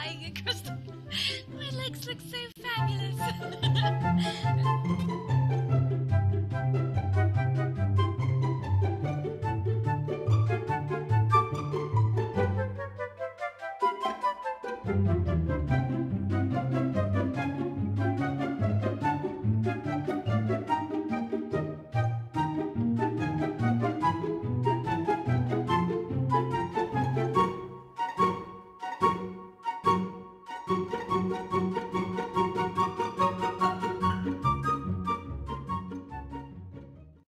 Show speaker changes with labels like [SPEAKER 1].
[SPEAKER 1] flying across the... My legs look so fabulous. thank you